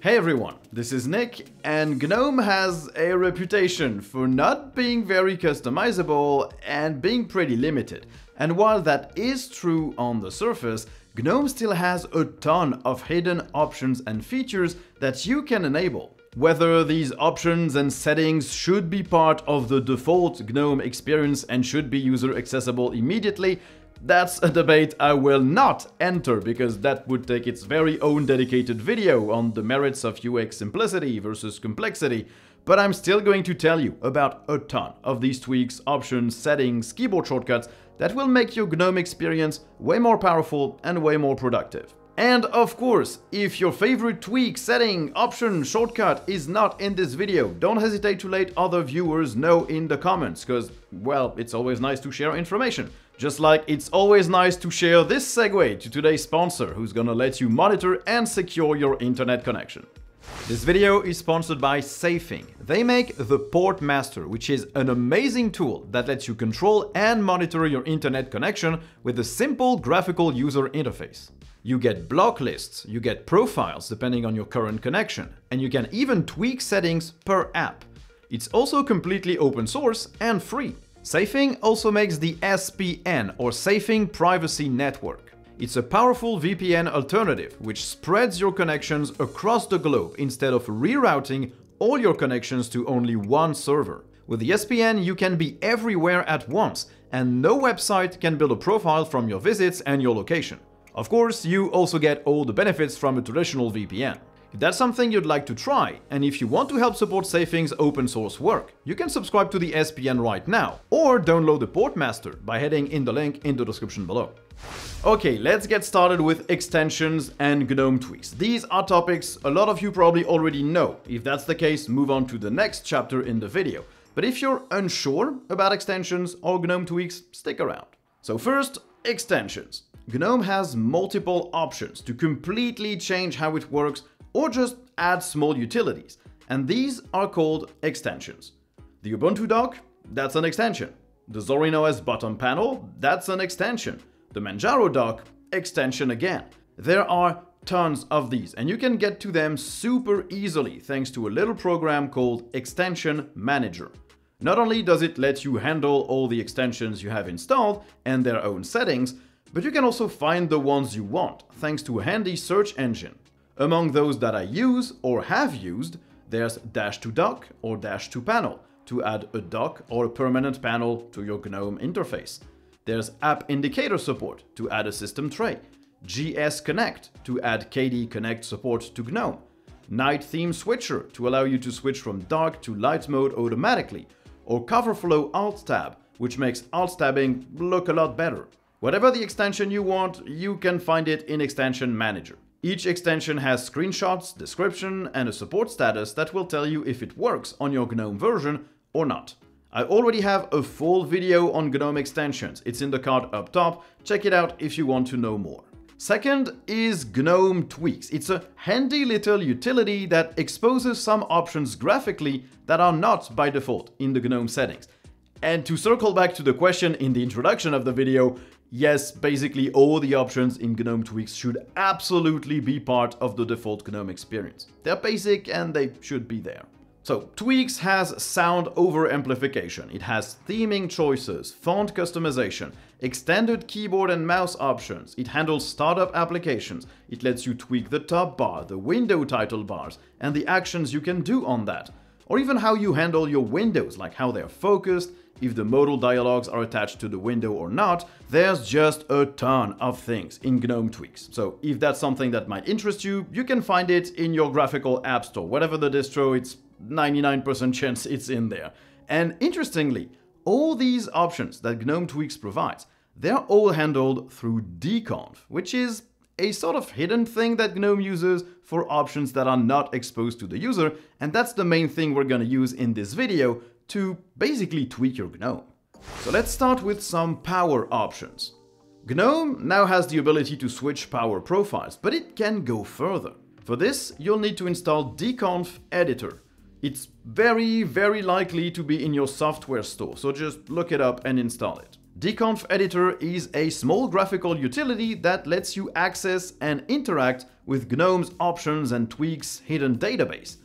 Hey everyone, this is Nick, and GNOME has a reputation for not being very customizable and being pretty limited. And while that is true on the surface, GNOME still has a ton of hidden options and features that you can enable. Whether these options and settings should be part of the default GNOME experience and should be user accessible immediately, that's a debate I will not enter because that would take its very own dedicated video on the merits of UX simplicity versus complexity, but I'm still going to tell you about a ton of these tweaks, options, settings, keyboard shortcuts that will make your GNOME experience way more powerful and way more productive. And of course, if your favorite tweak, setting, option, shortcut is not in this video, don't hesitate to let other viewers know in the comments, cause, well, it's always nice to share information. Just like it's always nice to share this segue to today's sponsor, who's gonna let you monitor and secure your internet connection. This video is sponsored by Safing. They make the Portmaster, which is an amazing tool that lets you control and monitor your internet connection with a simple graphical user interface. You get block lists, you get profiles depending on your current connection, and you can even tweak settings per app. It's also completely open source and free. Safing also makes the SPN or Safing Privacy Network. It's a powerful VPN alternative which spreads your connections across the globe instead of rerouting all your connections to only one server. With the SPN, you can be everywhere at once, and no website can build a profile from your visits and your location. Of course, you also get all the benefits from a traditional VPN. If that's something you'd like to try, and if you want to help support Safing's open source work, you can subscribe to the SPN right now, or download the Portmaster by heading in the link in the description below. Okay, let's get started with extensions and GNOME tweaks. These are topics a lot of you probably already know. If that's the case, move on to the next chapter in the video. But if you're unsure about extensions or GNOME tweaks, stick around. So first, extensions. GNOME has multiple options to completely change how it works or just add small utilities, and these are called extensions. The Ubuntu dock, that's an extension. The Zorin OS bottom panel, that's an extension. The Manjaro dock, extension again. There are tons of these, and you can get to them super easily thanks to a little program called Extension Manager. Not only does it let you handle all the extensions you have installed and their own settings, but you can also find the ones you want, thanks to a handy search engine. Among those that I use or have used, there's Dash to Dock or Dash to Panel to add a dock or a permanent panel to your GNOME interface. There's App Indicator support to add a system tray, GS Connect to add KDE Connect support to GNOME, Night Theme Switcher to allow you to switch from dark to light mode automatically, or CoverFlow Alt Tab, which makes alt tabbing look a lot better. Whatever the extension you want, you can find it in Extension Manager. Each extension has screenshots, description, and a support status that will tell you if it works on your GNOME version or not. I already have a full video on GNOME extensions, it's in the card up top, check it out if you want to know more. Second is GNOME Tweaks. It's a handy little utility that exposes some options graphically that are not by default in the GNOME settings. And to circle back to the question in the introduction of the video, yes, basically all the options in GNOME Tweaks should absolutely be part of the default GNOME experience. They're basic and they should be there. So, Tweaks has sound over amplification, it has theming choices, font customization, extended keyboard and mouse options, it handles startup applications, it lets you tweak the top bar, the window title bars, and the actions you can do on that, or even how you handle your windows, like how they're focused, if the modal dialogues are attached to the window or not, there's just a ton of things in GNOME Tweaks. So if that's something that might interest you, you can find it in your graphical app store. Whatever the distro, it's 99% chance it's in there. And interestingly, all these options that GNOME Tweaks provides, they're all handled through dconf, which is a sort of hidden thing that GNOME uses for options that are not exposed to the user, and that's the main thing we're gonna use in this video to basically tweak your GNOME. So let's start with some power options. GNOME now has the ability to switch power profiles, but it can go further. For this, you'll need to install dconf editor. It's very, very likely to be in your software store, so just look it up and install it. dconf editor is a small graphical utility that lets you access and interact with GNOME's options and tweaks hidden database.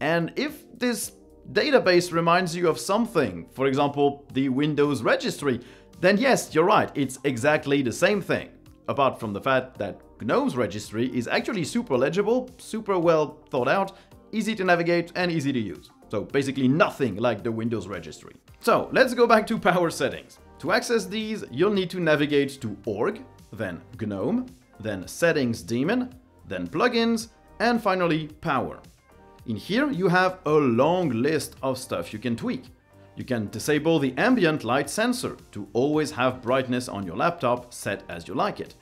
And if this database reminds you of something, for example, the Windows registry, then yes, you're right, it's exactly the same thing. Apart from the fact that GNOME's registry is actually super legible, super well thought out, easy to navigate, and easy to use. So basically nothing like the Windows registry. So let's go back to power settings. To access these, you'll need to navigate to org, then GNOME, then settings daemon, then plugins, and finally power. In here, you have a long list of stuff you can tweak. You can disable the ambient light sensor to always have brightness on your laptop set as you like it.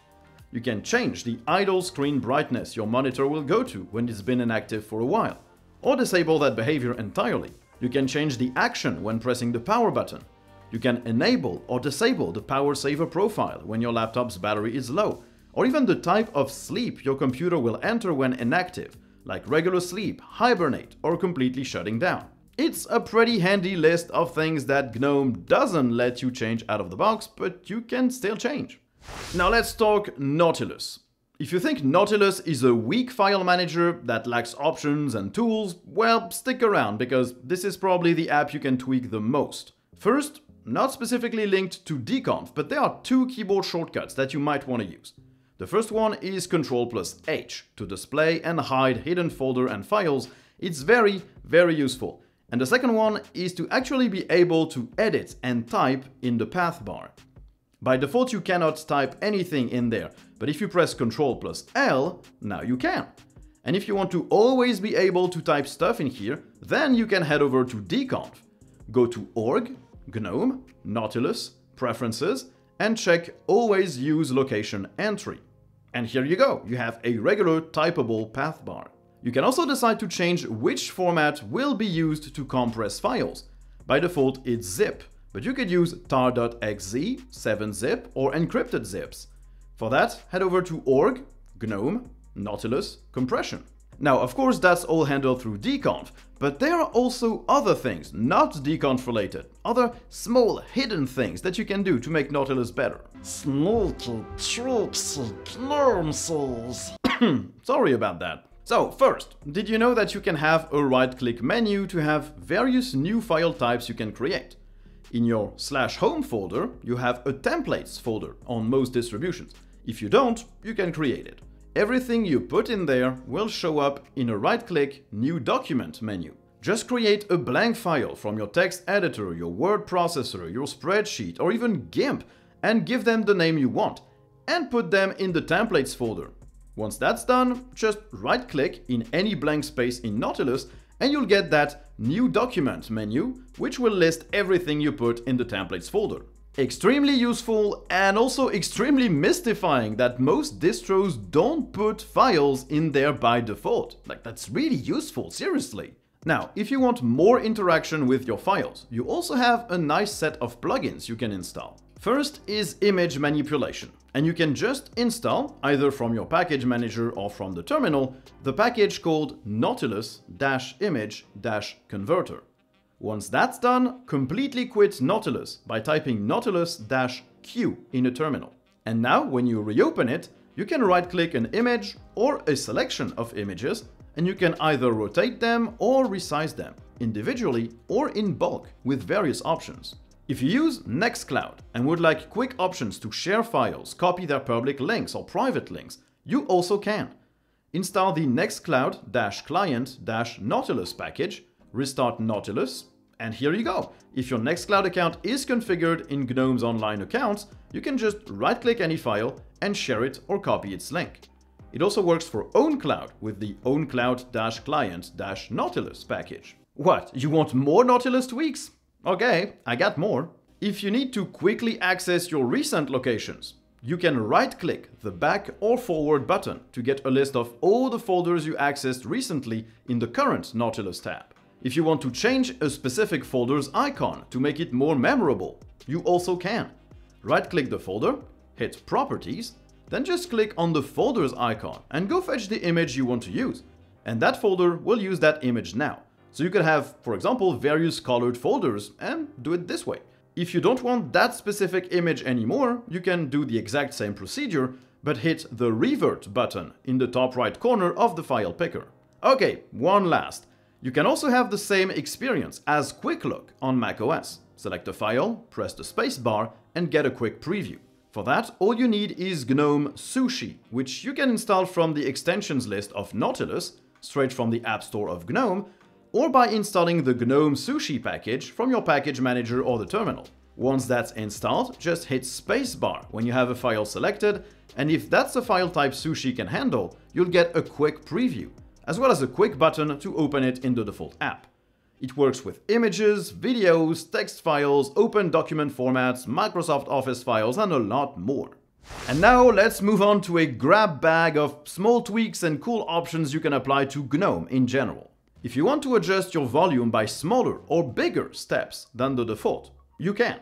You can change the idle screen brightness your monitor will go to when it's been inactive for a while, or disable that behavior entirely. You can change the action when pressing the power button. You can enable or disable the power saver profile when your laptop's battery is low, or even the type of sleep your computer will enter when inactive, like regular sleep, hibernate, or completely shutting down. It's a pretty handy list of things that GNOME doesn't let you change out of the box, but you can still change. Now let's talk Nautilus. If you think Nautilus is a weak file manager that lacks options and tools, well, stick around because this is probably the app you can tweak the most. First, not specifically linked to dconf, but there are two keyboard shortcuts that you might want to use. The first one is Ctrl plus H to display and hide hidden folder and files. It's very, very useful. And the second one is to actually be able to edit and type in the path bar. By default, you cannot type anything in there, but if you press Ctrl plus L, now you can. And if you want to always be able to type stuff in here, then you can head over to dconf. Go to org, GNOME, Nautilus, Preferences, and check Always Use Location Entry. And here you go, you have a regular typable path bar. You can also decide to change which format will be used to compress files. By default, it's zip, but you could use tar.xz, 7-zip, or encrypted zips. For that, head over to org, GNOME, Nautilus, compression. Now, of course, that's all handled through dconf, but there are also other things, not dconf related, other small hidden things that you can do to make Nautilus better. Sneaky, tricksy Sorry about that. So, first, did you know that you can have a right-click menu to have various new file types you can create? In your slash home folder, you have a templates folder on most distributions. If you don't, you can create it. Everything you put in there will show up in a right-click New Document menu. Just create a blank file from your text editor, your word processor, your spreadsheet, or even GIMP, and give them the name you want, and put them in the templates folder. Once that's done, just right-click in any blank space in Nautilus and you'll get that New Document menu, which will list everything you put in the templates folder. Extremely useful and also extremely mystifying that most distros don't put files in there by default. Like that's really useful, seriously. Now, if you want more interaction with your files, you also have a nice set of plugins you can install. First is image manipulation, and you can just install, either from your package manager or from the terminal, the package called Nautilus-image-converter. Once that's done, completely quit Nautilus by typing Nautilus-Q in a terminal. And now, when you reopen it, you can right-click an image or a selection of images, and you can either rotate them or resize them, individually or in bulk, with various options. If you use Nextcloud and would like quick options to share files, copy their public links or private links, you also can. Install the Nextcloud-client-nautilus package, restart Nautilus, and here you go. If your Nextcloud account is configured in GNOME's online accounts, you can just right-click any file and share it or copy its link. It also works for OwnCloud with the OwnCloud-client-nautilus package. What, you want more Nautilus tweaks? Okay, I got more. If you need to quickly access your recent locations, you can right-click the back or forward button to get a list of all the folders you accessed recently in the current Nautilus tab. If you want to change a specific folder's icon to make it more memorable, you also can. Right-click the folder, hit Properties, then just click on the folder's icon and go fetch the image you want to use. And that folder will use that image now. So you could have, for example, various colored folders and do it this way. If you don't want that specific image anymore, you can do the exact same procedure, but hit the revert button in the top right corner of the file picker. Okay, one last. You can also have the same experience as Quick Look on macOS. Select a file, press the spacebar, and get a quick preview. For that, all you need is GNOME Sushi, which you can install from the extensions list of Nautilus, straight from the App Store of GNOME, or by installing the GNOME Sushi package from your package manager or the terminal. Once that's installed, just hit spacebar when you have a file selected, and if that's a file type Sushi can handle, you'll get a quick preview, as well as a quick button to open it in the default app. It works with images, videos, text files, open document formats, Microsoft Office files, and a lot more. And now let's move on to a grab bag of small tweaks and cool options you can apply to GNOME in general. If you want to adjust your volume by smaller or bigger steps than the default, you can.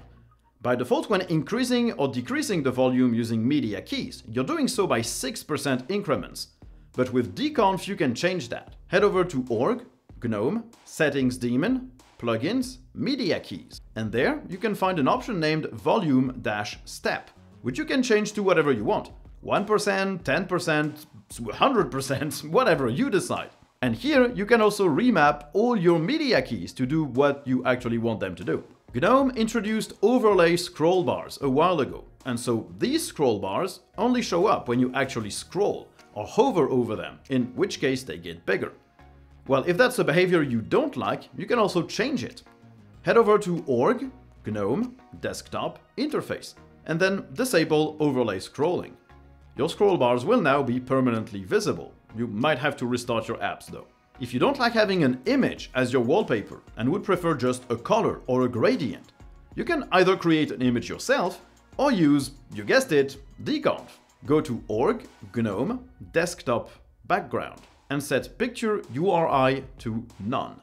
By default, when increasing or decreasing the volume using media keys, you're doing so by 6% increments. But with dconf you can change that. Head over to org, GNOME, Settings Daemon, Plugins, Media Keys. And there you can find an option named Volume-Step, which you can change to whatever you want. 1%, 10%, 100%, whatever you decide. And here you can also remap all your media keys to do what you actually want them to do. GNOME introduced overlay scroll bars a while ago, and so these scroll bars only show up when you actually scroll or hover over them, in which case they get bigger. Well, if that's a behavior you don't like, you can also change it. Head over to org, GNOME, desktop, interface, and then disable overlay scrolling. Your scroll bars will now be permanently visible, you might have to restart your apps though. If you don't like having an image as your wallpaper and would prefer just a color or a gradient, you can either create an image yourself or use, you guessed it, dconf. Go to org, GNOME, desktop, background and set picture URI to none.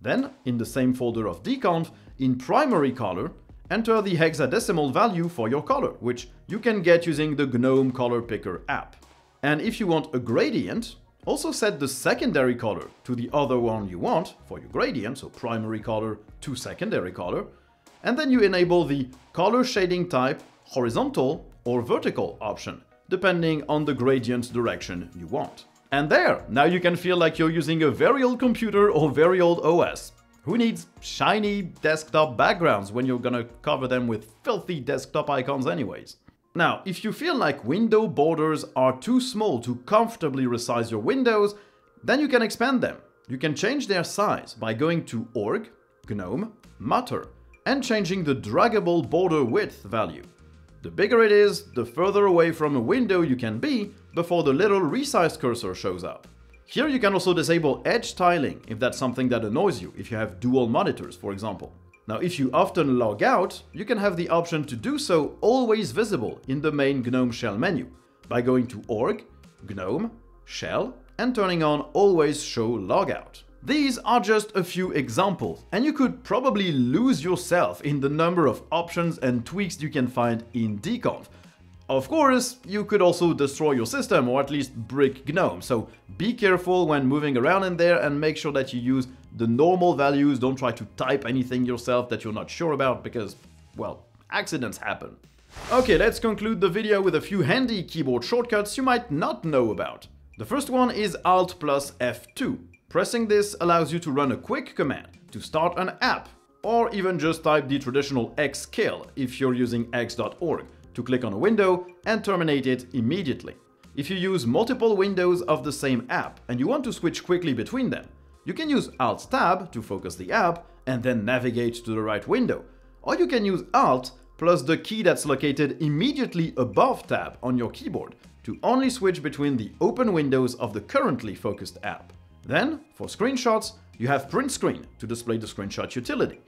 Then, in the same folder of dconf, in primary color, enter the hexadecimal value for your color, which you can get using the GNOME Color Picker app. And if you want a gradient, also set the secondary color to the other one you want for your gradient, so primary color to secondary color, and then you enable the color shading type horizontal or vertical option, depending on the gradient direction you want. And there, now you can feel like you're using a very old computer or very old OS. Who needs shiny desktop backgrounds when you're gonna cover them with filthy desktop icons anyways? Now, if you feel like window borders are too small to comfortably resize your windows, then you can expand them. You can change their size by going to org, GNOME, Mutter, and changing the draggable border width value. The bigger it is, the further away from a window you can be before the little resize cursor shows up. Here you can also disable edge tiling if that's something that annoys you, if you have dual monitors, for example. Now, if you often log out, you can have the option to do so always visible in the main GNOME Shell menu by going to org, GNOME, Shell, and turning on Always Show Logout. These are just a few examples, and you could probably lose yourself in the number of options and tweaks you can find in dconf. Of course, you could also destroy your system or at least brick GNOME, so be careful when moving around in there and make sure that you use the normal values, don't try to type anything yourself that you're not sure about because, well, accidents happen. Okay, let's conclude the video with a few handy keyboard shortcuts you might not know about. The first one is Alt plus F2. Pressing this allows you to run a quick command to start an app, or even just type the traditional xkill if you're using x.org to click on a window and terminate it immediately. If you use multiple windows of the same app and you want to switch quickly between them, you can use Alt-Tab to focus the app and then navigate to the right window. Or you can use Alt plus the key that's located immediately above Tab on your keyboard to only switch between the open windows of the currently focused app. Then, for screenshots, you have Print Screen to display the screenshot utility.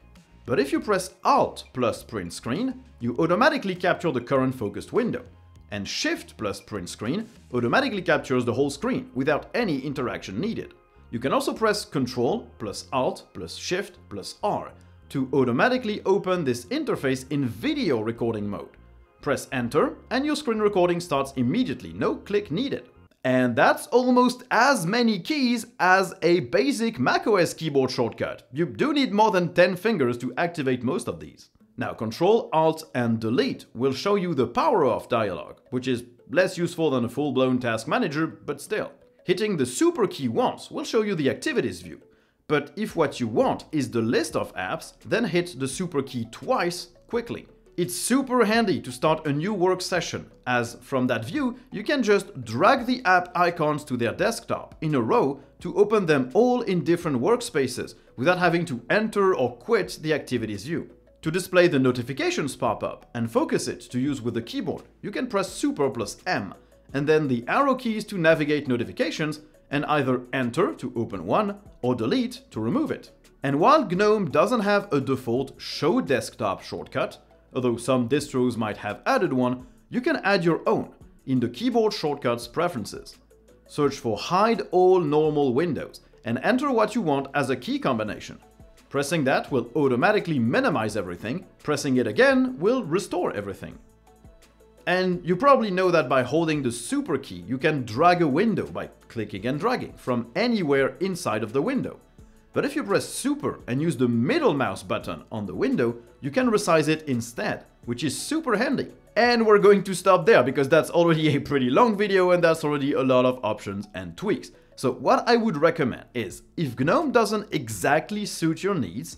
But if you press Alt plus Print Screen, you automatically capture the current focused window. And Shift plus Print Screen automatically captures the whole screen without any interaction needed. You can also press Ctrl plus Alt plus Shift plus R to automatically open this interface in video recording mode. Press Enter and your screen recording starts immediately, no click needed. And that's almost as many keys as a basic macOS keyboard shortcut. You do need more than 10 fingers to activate most of these. Now, Control, Alt, and Delete will show you the power off dialog, which is less useful than a full-blown task manager, but still. Hitting the super key once will show you the activities view. But if what you want is the list of apps, then hit the super key twice quickly. It's super handy to start a new work session, as from that view, you can just drag the app icons to their desktop in a row to open them all in different workspaces without having to enter or quit the activities view. To display the notifications pop-up and focus it to use with the keyboard, you can press Super plus M, and then the arrow keys to navigate notifications, and either Enter to open one, or Delete to remove it. And while GNOME doesn't have a default Show Desktop shortcut, although some distros might have added one, you can add your own in the Keyboard Shortcuts preferences. Search for Hide All Normal Windows, and enter what you want as a key combination. Pressing that will automatically minimize everything, pressing it again will restore everything. And you probably know that by holding the super key, you can drag a window by clicking and dragging from anywhere inside of the window. But if you press super and use the middle mouse button on the window, you can resize it instead, which is super handy. And we're going to stop there because that's already a pretty long video and that's already a lot of options and tweaks. So what I would recommend is, if GNOME doesn't exactly suit your needs,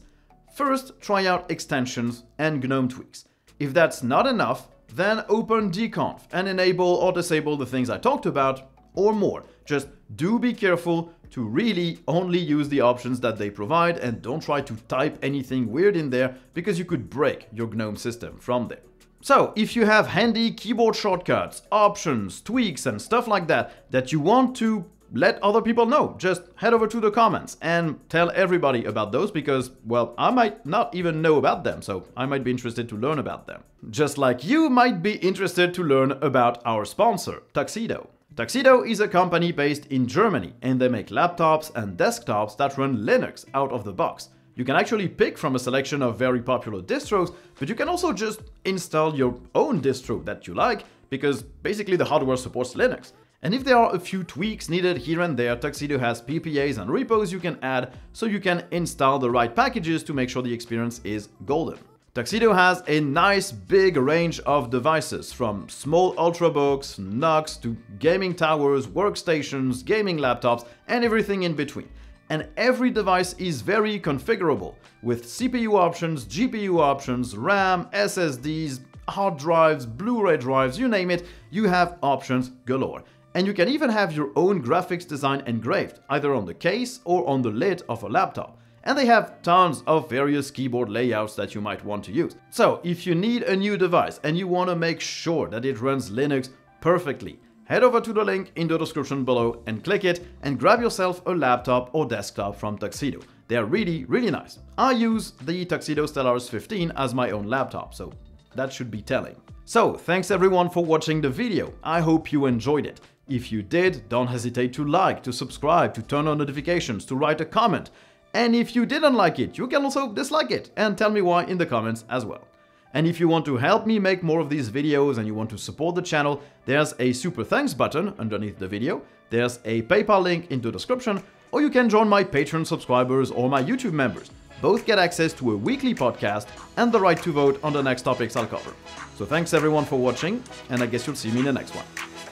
first try out extensions and GNOME tweaks. If that's not enough, then open dconf and enable or disable the things I talked about, or more. Just do be careful to really only use the options that they provide and don't try to type anything weird in there because you could break your GNOME system from there. So, if you have handy keyboard shortcuts, options, tweaks and stuff like that that you want to let other people know. Just head over to the comments and tell everybody about those because, well, I might not even know about them, so I might be interested to learn about them. Just like you might be interested to learn about our sponsor, Tuxedo. Tuxedo is a company based in Germany and they make laptops and desktops that run Linux out of the box. You can actually pick from a selection of very popular distros, but you can also just install your own distro that you like because basically the hardware supports Linux. And if there are a few tweaks needed here and there, Tuxedo has PPAs and repos you can add so you can install the right packages to make sure the experience is golden. Tuxedo has a nice big range of devices from small ultrabooks, NUCs to gaming towers, workstations, gaming laptops and everything in between. And every device is very configurable with CPU options, GPU options, RAM, SSDs, hard drives, Blu-ray drives, you name it, you have options galore. And you can even have your own graphics design engraved, either on the case or on the lid of a laptop. And they have tons of various keyboard layouts that you might want to use. So if you need a new device and you want to make sure that it runs Linux perfectly, head over to the link in the description below and click it and grab yourself a laptop or desktop from Tuxedo. They are really, really nice. I use the Tuxedo Stellaris 15 as my own laptop, so that should be telling. So, thanks everyone for watching the video. I hope you enjoyed it. If you did, don't hesitate to like, to subscribe, to turn on notifications, to write a comment. And if you didn't like it, you can also dislike it and tell me why in the comments as well. And if you want to help me make more of these videos and you want to support the channel, there's a super thanks button underneath the video, there's a PayPal link in the description, or you can join my Patreon subscribers or my YouTube members. Both get access to a weekly podcast and the right to vote on the next topics I'll cover. So thanks everyone for watching, and I guess you'll see me in the next one.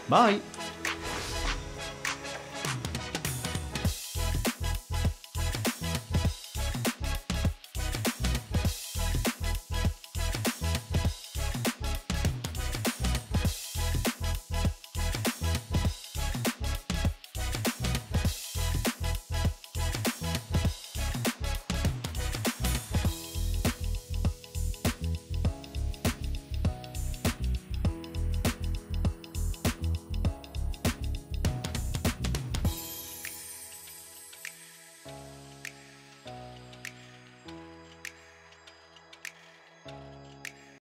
Bye!